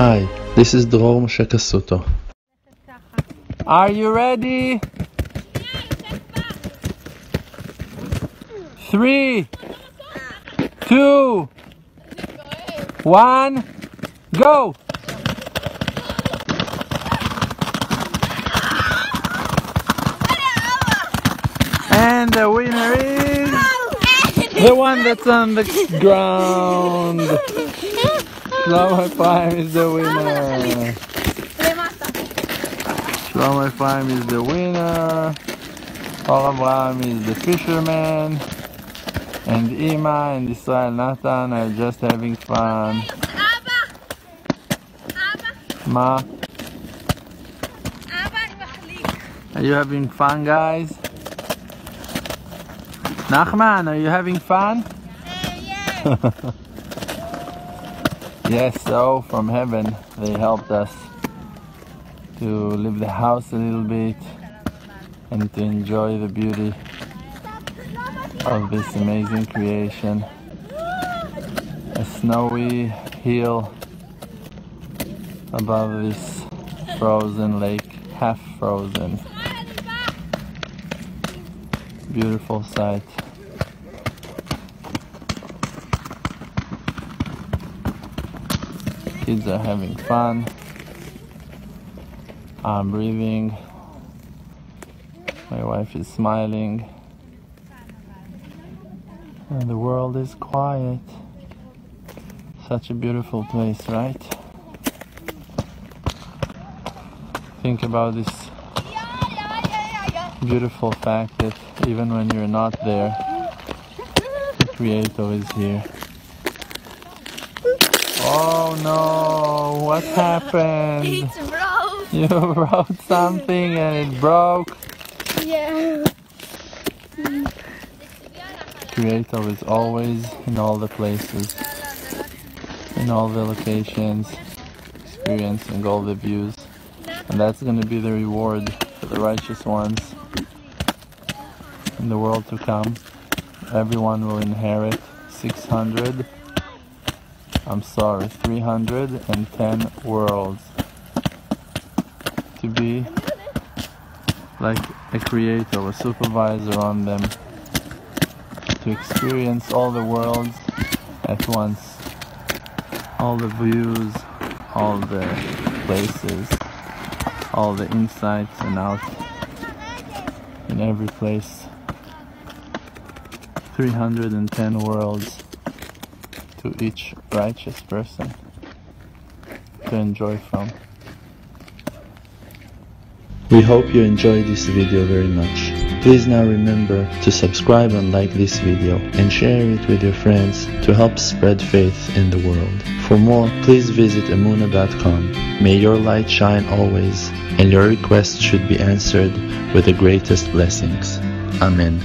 Hi, this is Dror Moshe Cassouto. Are you ready? Three, two, one, go! And the winner is the one that's on the ground. Shlomo Ephraim is the winner. Shlomo Ephraim is the winner. Or Abraham is the fisherman. And Ima and Israel Nathan are just having fun. Ma, are you having fun, guys? Nachman, are you having fun? yes, so from heaven they helped us to leave the house a little bit and to enjoy the beauty of this amazing creation. A snowy hill above this frozen lake, half frozen. Beautiful sight. Kids are having fun. I'm breathing. My wife is smiling. And the world is quiet. Such a beautiful place, right? Think about this beautiful fact that even when you're not there, the Creator is here. Oh no, what happened? it broke. You wrote something and it broke. Yeah. Creator is always in all the places, in all the locations, experiencing all the views. And that's going to be the reward for the righteous ones in the world to come. Everyone will inherit 600, I'm sorry, 310 worlds to be like a creator, a supervisor on them, to experience all the worlds at once, all the views, all the places, all the insights and out in every place. 310 worlds to each righteous person to enjoy from. We hope you enjoyed this video very much. Please now remember to subscribe and like this video and share it with your friends to help spread faith in the world. For more, please visit Emunah.com. May your light shine always and your requests should be answered with the greatest blessings. Amen.